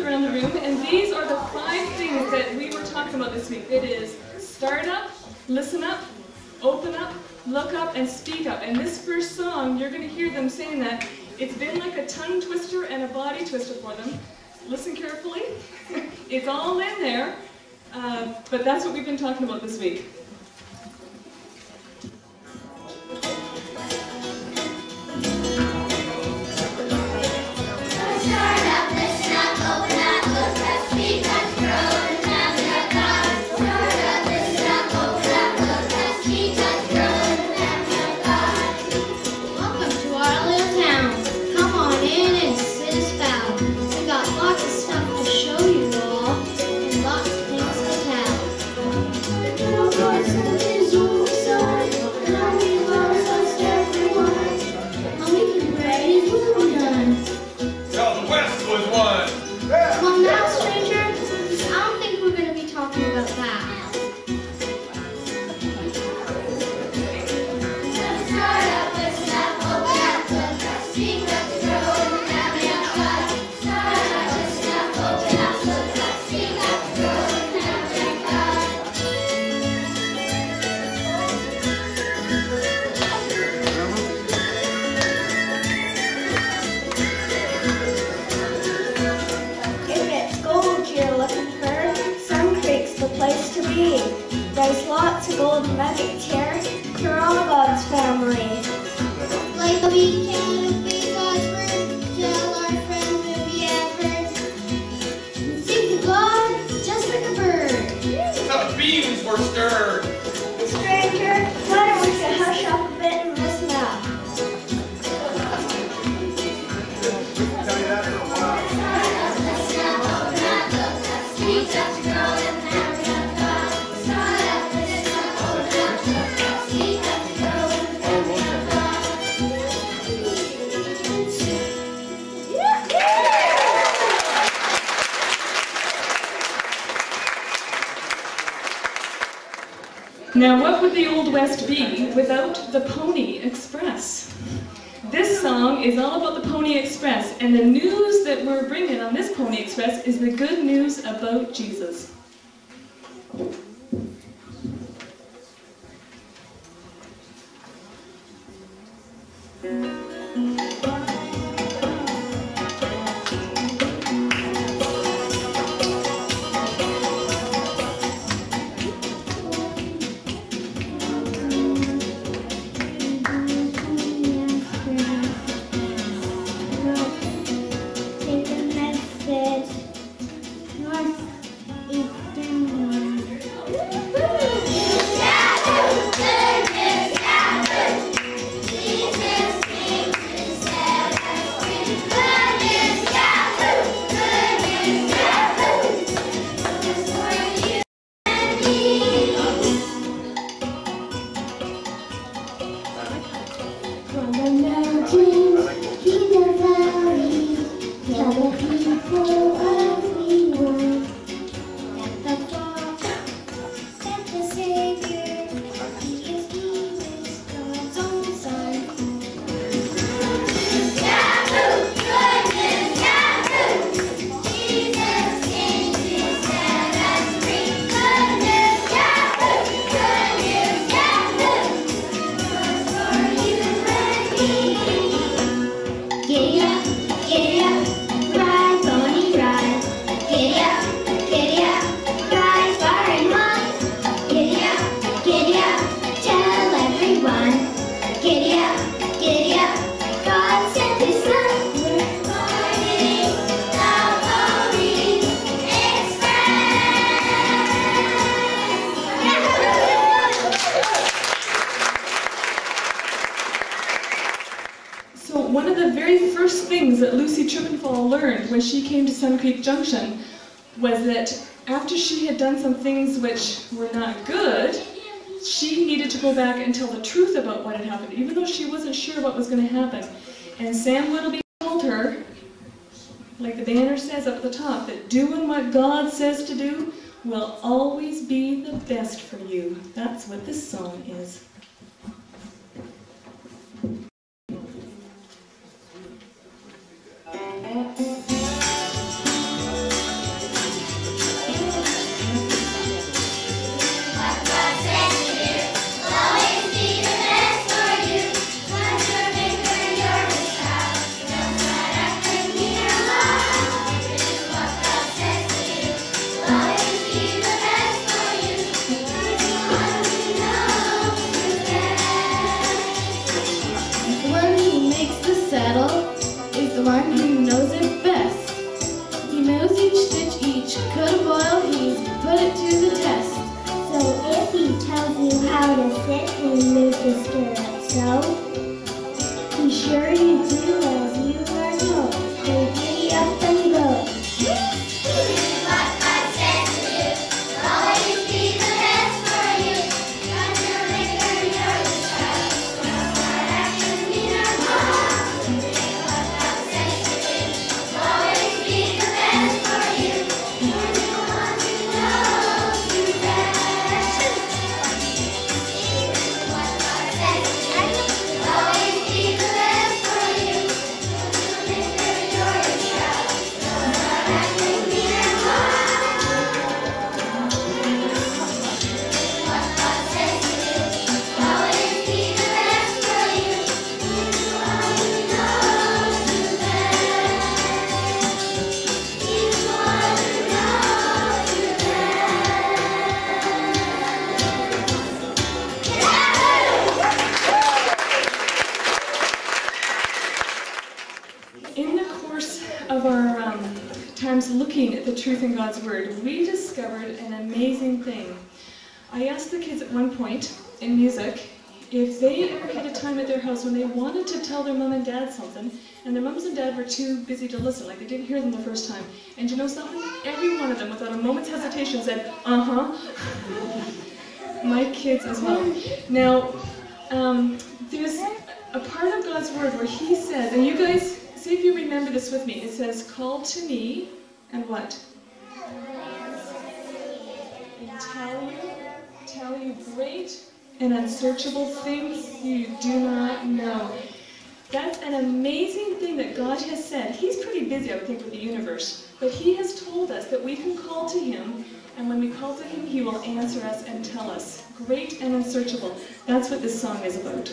around the room, and these are the five things that we were talking about this week. It is start up, listen up, open up, look up, and speak up. And this first song, you're going to hear them saying that. It's been like a tongue twister and a body twister for them. Listen carefully. it's all in there. Uh, but that's what we've been talking about this week. Would the Old West be without the Pony Express? This song is all about the Pony Express, and the news that we're bringing on this Pony Express is the good news about Jesus. the mountains, hear the valley, tell the people Junction was that after she had done some things which were not good, she needed to go back and tell the truth about what had happened, even though she wasn't sure what was going to happen. And Sam Whittleby told her, like the banner says up at the top, that doing what God says to do will always be the best for you. That's what this song is. God's Word, we discovered an amazing thing. I asked the kids at one point in music if they ever had a time at their house when they wanted to tell their mom and dad something, and their moms and dad were too busy to listen, like they didn't hear them the first time. And you know something? Every one of them, without a moment's hesitation, said, uh-huh. My kids as well. Now, um, there's a part of God's Word where He says, and you guys, see if you remember this with me. It says, call to me, and what? Tell you, tell you great and unsearchable things you do not know. That's an amazing thing that God has said. He's pretty busy, I would think, with the universe. But He has told us that we can call to Him, and when we call to Him, He will answer us and tell us. Great and unsearchable. That's what this song is about.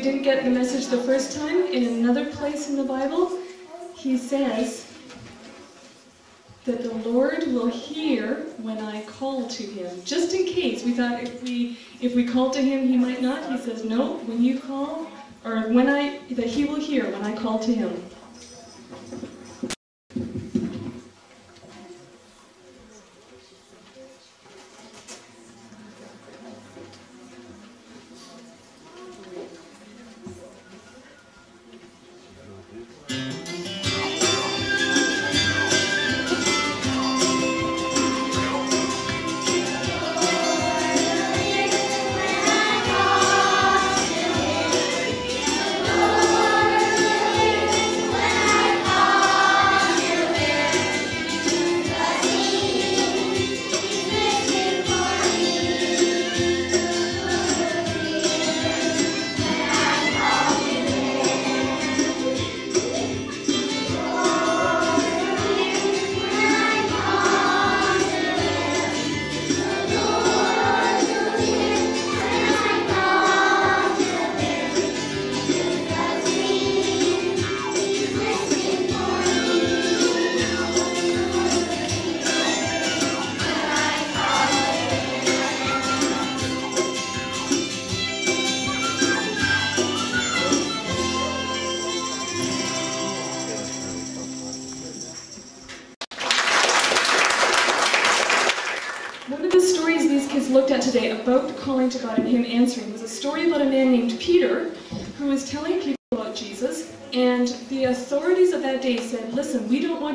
Didn't get the message the first time, in another place in the Bible, he says that the Lord will hear when I call to him. Just in case we thought if we if we call to him he might not, he says, No, when you call, or when I that he will hear when I call to him.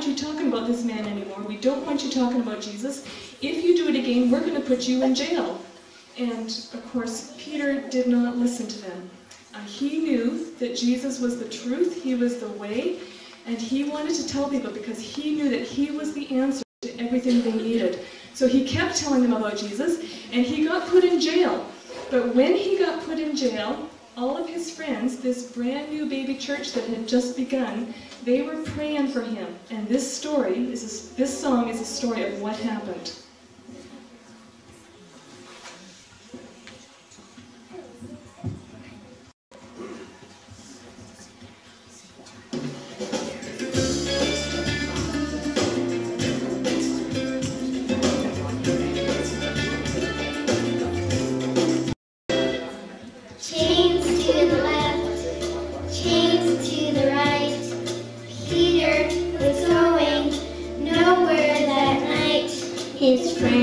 Want you talking about this man anymore. We don't want you talking about Jesus. If you do it again, we're going to put you in jail. And of course, Peter did not listen to them. Uh, he knew that Jesus was the truth, He was the way, and he wanted to tell people because he knew that he was the answer to everything they needed. So he kept telling them about Jesus, and he got put in jail. But when he got put in jail, all of his friends, this brand new baby church that had just begun, they were praying for him. And this story, is a, this song is a story of what happened. strange.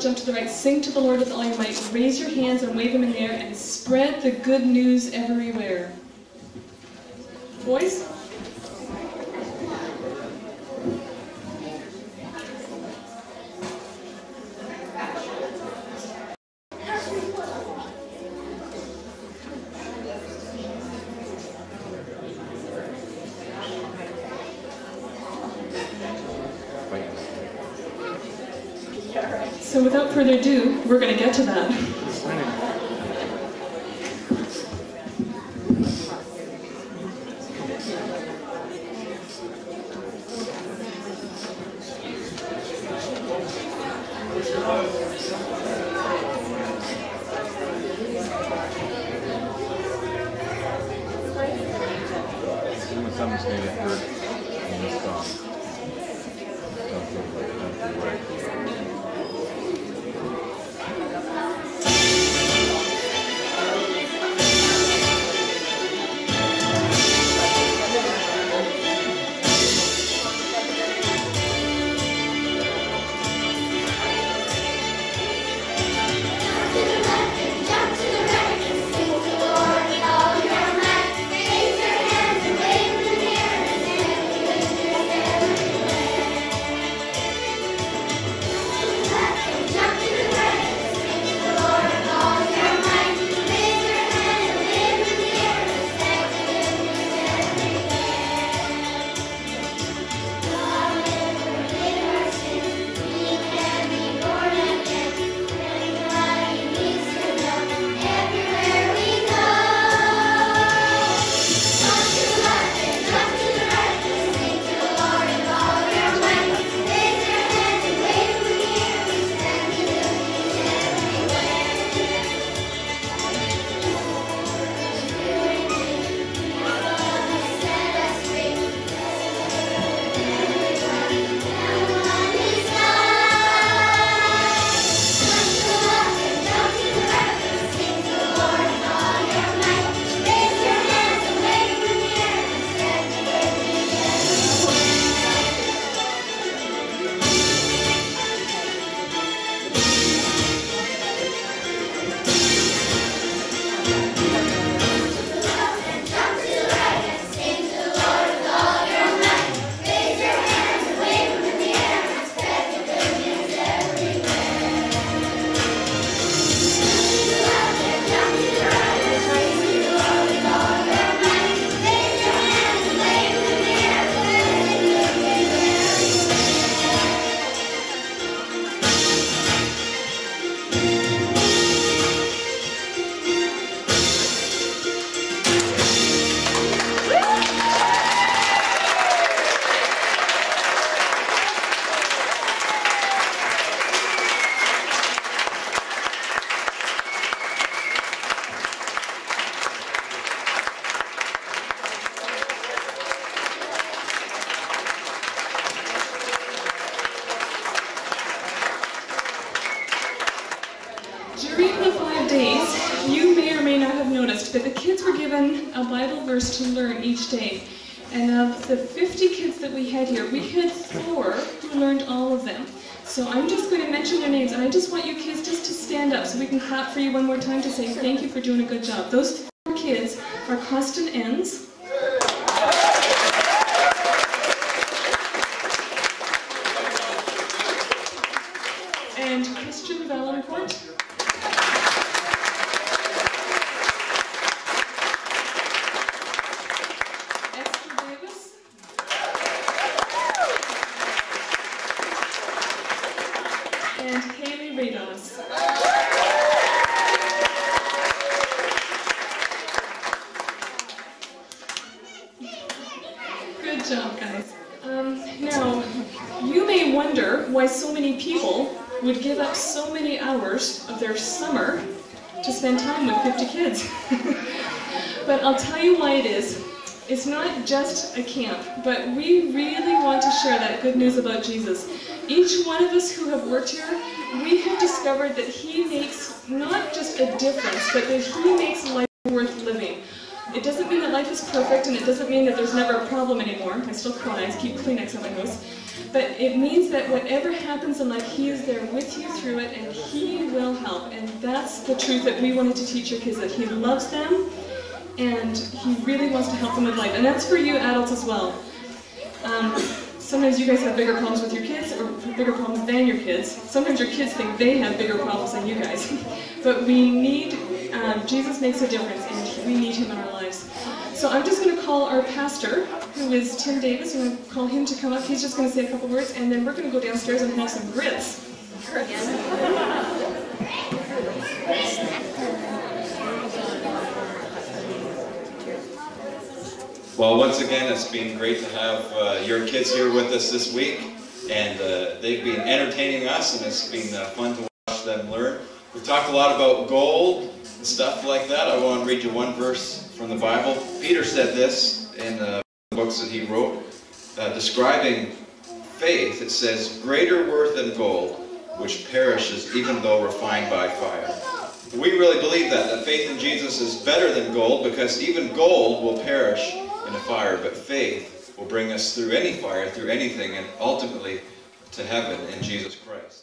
Jump to the right, sing to the Lord with all your might, raise your hands and wave them in the air, and spread the good news everywhere. Boys? So without further ado, we're going to get to that. And of the 50 kids that we had here, we had four who learned all of them. So I'm just going to mention their names, and I just want you kids just to stand up so we can clap for you one more time to say thank you for doing a good job. Those four kids are Costin Enns, Good job, guys. Um, now, you may wonder why so many people would give up so many hours of their summer to spend time with 50 kids. but I'll tell you why it is. It's not just a camp, but we really want to share that good news about Jesus. Each one of us who have worked here, we have discovered that He makes not just a difference, but that He makes life worth living. It doesn't mean that life is perfect, and it doesn't mean that there's never a problem anymore. I still cry, I keep Kleenex at my house. But it means that whatever happens in life, He is there with you through it, and He will help. And that's the truth that we wanted to teach your kids, that He loves them, and He really wants to help them with life. And that's for you adults as well. Um, sometimes you guys have bigger problems with your kids, or bigger problems than your kids. Sometimes your kids think they have bigger problems than you guys. but we need, um, Jesus makes a difference, and we need Him in our lives. So I'm just going to call our pastor, who is Tim Davis. I'm going to call him to come up. He's just going to say a couple words, and then we're going to go downstairs and have some grits. Well, once again, it's been great to have uh, your kids here with us this week, and uh, they've been entertaining us, and it's been uh, fun to watch them learn. We've talked a lot about gold and stuff like that. I want to read you one verse from the Bible. Peter said this in the books that he wrote, uh, describing faith. It says, "Greater worth than gold, which perishes even though refined by fire." We really believe that, that faith in Jesus is better than gold because even gold will perish in a fire, but faith will bring us through any fire, through anything, and ultimately to heaven in Jesus Christ.